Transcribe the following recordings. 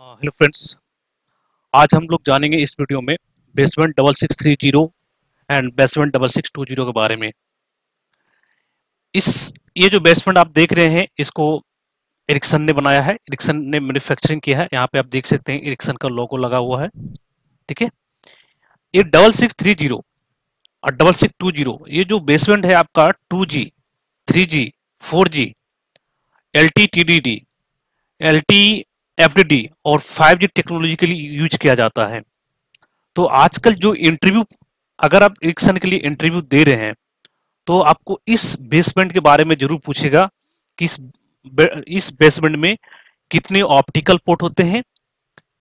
Hello friends आज हम लोग जानेंगे इस वीडियो में basement double six three zero and basement double six two zero के बारे में। इस, ये जो बेसमेंट आप देख रहे हैं, इसको एरिक्सन ने बनाया है। एरिक्सन ने मैन्युफैक्चरिंग किया है। यहाँ पे आप देख सकते हैं एरिक्सन का लोगो लगा हुआ है। ठीक है? ये डबल सिक्स थ्री ज़ीरो और डबल सिक्स टू ज़ीरो ये जो बेसमेंट है आपका two G three G four G L T T D D L T F और 5G टेक्नोलॉजी के लिए यूज़ किया जाता है। तो आजकल जो इंटरव्यू, अगर आप इलेक्शन के लिए इंटरव्यू दे रहे हैं तो आपको इस बेसमेंट के बारे में ज़रूर पूछेगा कि इस इस बेसमेंट में कितने ऑप्टिकल पोर्ट होते हैं,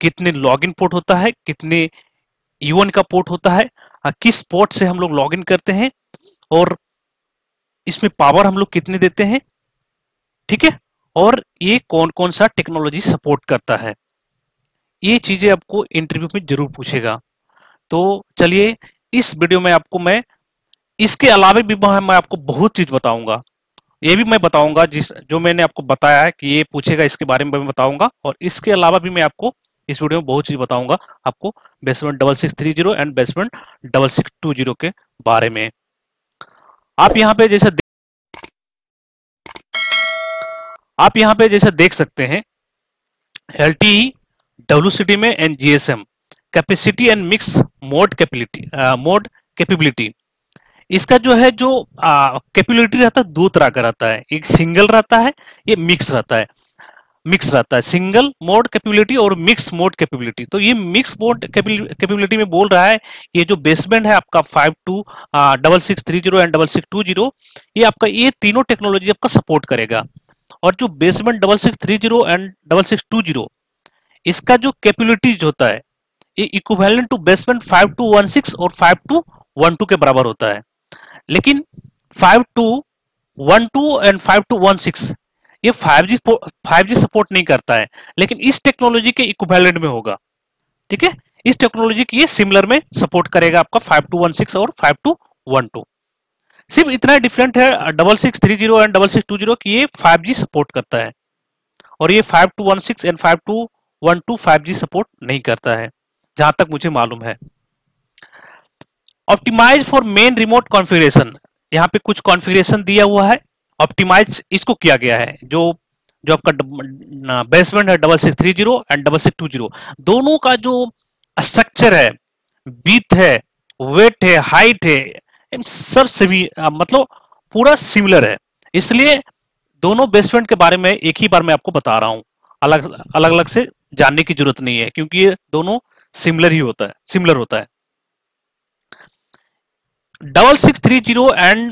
कितने लॉगिन पोर्ट होता है, कितने यूएन का पोर्ट होता है किस पोर्ट से हम लोग लॉगिन करते हैं और इसमें पावर हम लोग कितने देते हैं, ठीक है? और ये कौन कौन सा टेक्नोलॉजी सपोर्ट करता है? ये चीज़ें आपको इंटरव्यू में ज़रूर पूछेगा। तो चलिए, इस वीडियो में आपको मैं, इसके अलावा भी मैं आपको बहुत चीज़ बताऊँगा। ये भी मैं बताऊँगा जिस, जो मैंने आपको बताया है कि ये पूछेगा, इसके बारे में मैं बताऊँगा और इसके अलावा भी मैं आपको इस वीडियो में बहुत चीज़ बताऊँगा आपको basement double six three zero and basement double six two zero के बारे में। आप यहाँ पे जैसे आप यहाँ पे जैसे देख सकते हैं एल टी डब्ल्यू में and GSM capacity and mix mode capability mode capability इसका जो है जो कैपेबिलिटी रहता है, दो तरह का रहता है। एक सिंगल रहता है, ये मिक्स रहता है। मिक्स रहता है। सिंगल मोड कैपेबिलिटी और मिक्स मोड कैपेबिलिटी तो ये मिक्स मोड कैपेबिलिटी में बोल रहा है, ये जो बेसमेंट है आपका five two double six three zero and double six two zero ये आपका, ये तीनों टेक्नोलॉजी आपका सपोर्ट करेगा। और जो basement double six three zero and double six two zero इसका जो कैपेबिलिटीज होता है, ये equivalent to basement five two one six और फाइव टू वन टू के बराबर होता है। लेकिन five two one two and five two one six ये five G five G support नहीं करता है, लेकिन इस टेक्नोलॉजी के इक्विवेलेंट में होगा। ठीक है? इस टेक्नोलॉजी की ये सिमिलर में सपोर्ट करेगा आपका फाइव टू वन सिक्स और फाइव टू वन टू सिर्फ़ इतना डिफरेंट है double six three zero and double six two zero की ये फाइव जी सपोर्ट करता है। और ये five two one six and five two one two five G support नहीं करता है, जहाँ तक मुझे मालूम है। Optimize for main remote configuration यहाँ पे कुछ कॉन्फ़िगरेशन दिया हुआ है। ऑप्टिमाइज इसको किया गया है, जो जो आपका बेसमेंट है double six three zero and double six two zero दोनों का जो स्ट्रक्चर है बीथ है वेट है हाइट है सब सभी मतलब पूरा सिमिलर है। इसलिए दोनों बेसमेंट के बारे में एक ही बार मैं आपको बता रहा हूँ। अलग अलग अलग से जानने की ज़रूरत नहीं है, क्योंकि ये दोनों सिमिलर ही होता है, सिमिलर होता है। Double six three zero and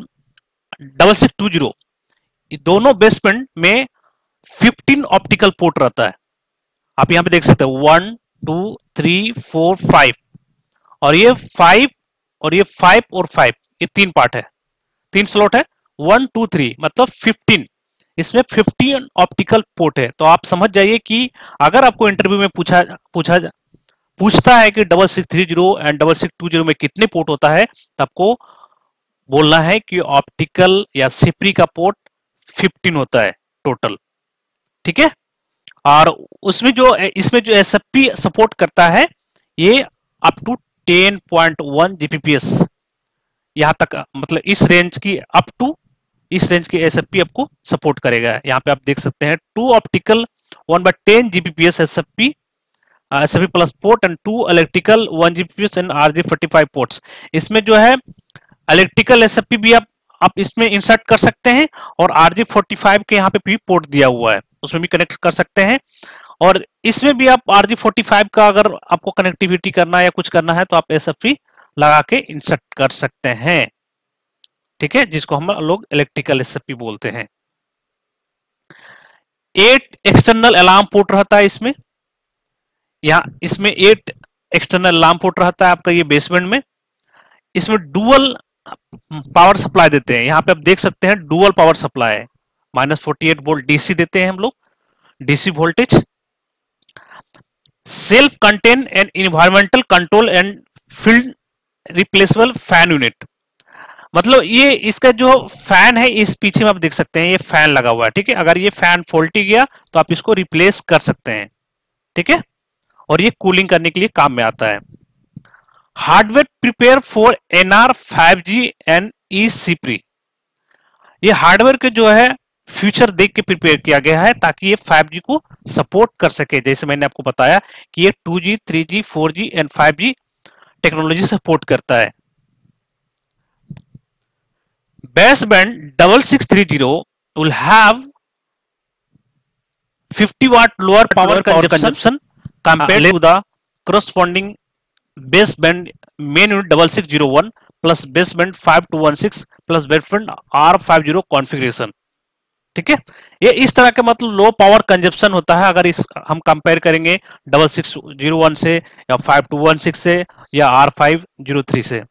double six two zero दोनों बेसमेंट में 15 ऑप्टिकल पोर्ट रहता है। आप यहाँ पे देख सकते हैं one two three four five और ये फाइव और ये फाइव और फाइव ये तीन पार्ट है। तीन स्लॉट है। वन टू थ्री मतलब फिफ्टीन इसमें फिफ्टीन ऑप्टिकल पोर्ट है। तो आप समझ जाइए कि अगर आपको इंटरव्यू में पूछा पूछा पूछता है कि double six three zero and double six two zero में कितने पोर्ट होता है तो आपको बोलना है कि ऑप्टिकल या सिपरी का पोर्ट फिफ्टीन होता है टोटल ठीक है? और उसमें जो, इसमें जो एसपी सपोर्ट करता है, ये अप टू 10.1 जीपीपीएस यहाँ तक मतलब इस रेंज की अप टू इस रेंज की एस आपको सपोर्ट करेगा। यहाँ पे आप देख सकते हैं two optical one by ten GPPS S S F plus port and two electrical one GPPS and R G forty five ports इसमें जो है इलेक्ट्रिकल एस एफ़ पी भी आप आप इसमें इंसर्ट कर सकते हैं और आर जी फोर्टी फाइव के यहाँ पे भी पोर्ट दिया हुआ है। उसमें भी कनेक्ट कर सकते हैं। और इसमें भी आप आर जी फोर्टी फाइव का अगर आपको कनेक्टिविटी करना है या कुछ करना है तो आप एसएफपी लगा के इंसर्ट कर सकते हैं। ठीक है? जिसको हम लोग इलेक्ट्रिकल एस बोलते हैं। एट एक्सटर्नल अलार्म पोर्ट रहता है इसमें। यहाँ इसमें एट एक्सटर्नल अलार्म पोर्ट रहता है आपका ये बेसमेंट में। इसमें डुअल पावर सप्लाई देते हैं। यहाँ पे आप देख सकते हैं dual power supply minus forty eight volt DC देते हैं हम लोग। DC voltage self contain and environmental control and field replaceable fan unit मतलब ये इसका जो फ़ैन है इस पीछे में आप देख सकते हैं ये फ़ैन लगा हुआ है ठीक है? अगर ये फ़ैन फोल्टी गया तो आप इसको रिप्लेस कर सकते हैं ठीक है? और ये कूलिंग करने के लिए काम में आता है। Hardware prepare for NR five G and eCPRI ये हार्डवेयर के जो है फ्यूचर देख के प्रिपेयर किया गया है ताकि ये 5G को सपोर्ट कर सके। जैसे मैंने आपको बताया कि ये 2G, 3G, 4G and 5G technology support करता है। Base band double six three zero will have 50 watt lower power consumption compare to the corresponding base band main unit double six zero one plus base band five two one six plus base band R five zero configuration ठीक है? ये इस तरह के मतलब low power consumption होता है। अगर इस हम कंपेयर करेंगे डबल सिक्स ज़ीरो वन से या फाइव टू वन सिक्स से या आर फाइव ज़ीरो थ्री से,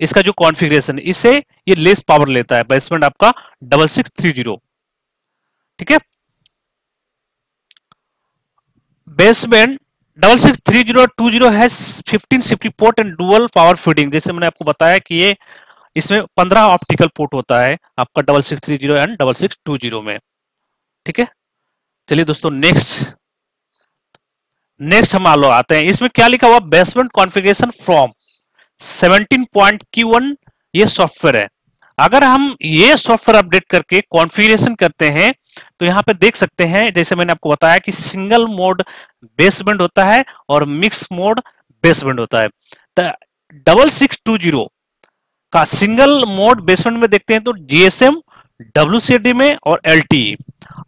इसका जो कॉन्फ़िगरेशन इससे ये लेस पावर लेता है। बेसमेंट आपका डबल सिक्स थ्री ज़ीरो ठीक है? Basement double six three zero two zero है fifteen सिफ्टी port and dual power feeding जैसे मैंने आपको बताया कि ये इसमें पंद्रह ऑप्टिकल पोर्ट होता है आपका double six three zero and double six two zero में। ठीक है? चलिए दोस्तों नेक्स्ट नेक्स्ट हम आलो आते हैं। इसमें क्या लिखा हुआ? बेसमेंट कॉन्फ़िगरेशन फ्रॉम 17.Q1 ये सॉफ्टवेयर है। अगर हम ये सॉफ्टवेयर अपडेट करके कॉन्फ़िगरेशन करते हैं तो यहाँ पे देख सकते हैं, जैसे मैंने आपको बताया कि सिंगल मोड बेसबैंड होता है और मिक्स मोड बेसबैंड होता है। डबल सिक्स टू ज़ीरो का सिंगल मोड बेसमेंट में देखते हैं तो जीएसएम डब्ल्यू में और एल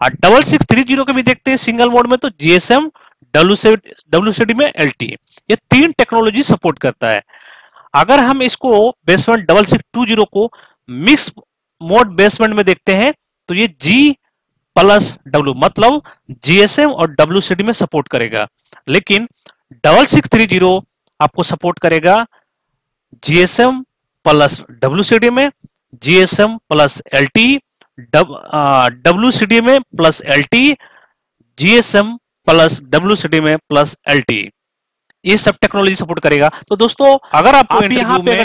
और डबल सिक्स थ्री ज़ीरो के भी देखते हैं सिंगल मोड में तो जीएसएम डब्ल्यू में एल ये तीन टेक्नोलॉजी सपोर्ट करता है। अगर हम इसको basement double six two zero को मिक्स मोड बेसमेंट में देखते हैं तो ये जी प्लस डब्ल्यू मतलब जीएसएम और डब्ल्यू में सपोर्ट करेगा। लेकिन डबल सिक्स थ्री ज़ीरो आपको सपोर्ट करेगा जीएसएम प्लस डब्ल्यू में GSM plus L T W में plus L T GSM plus W में प्लस एल टी ये सब टेक्नोलॉजी सपोर्ट करेगा। तो दोस्तों अगर आपको आप यहाँ पे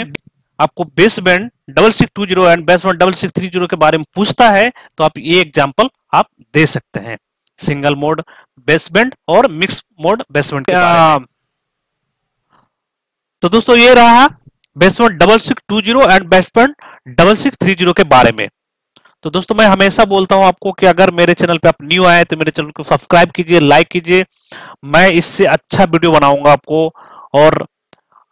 आपको base band double six two zero and base band double six three zero के बारे में पूछता है तो आप ये एग्ज़ाम्पल आप दे सकते हैं। सिंगल मोड बेस बैंड और मिक्स मोड बेस बैंड तो दोस्तों ये रहा base double six two zero and base double six three zero के बारे में। तो दोस्तों, मैं हमेशा बोलता हूँ आपको कि अगर मेरे चैनल पे आप न्यू आए तो मेरे चैनल को सब्सक्राइब कीजिए लाइक कीजिए। मैं इससे अच्छा वीडियो बनाऊँगा आपको और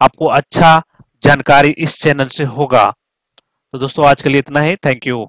आपको अच्छा जानकारी इस चैनल से होगा। तो दोस्तों, आज के लिए इतना ही। Thank you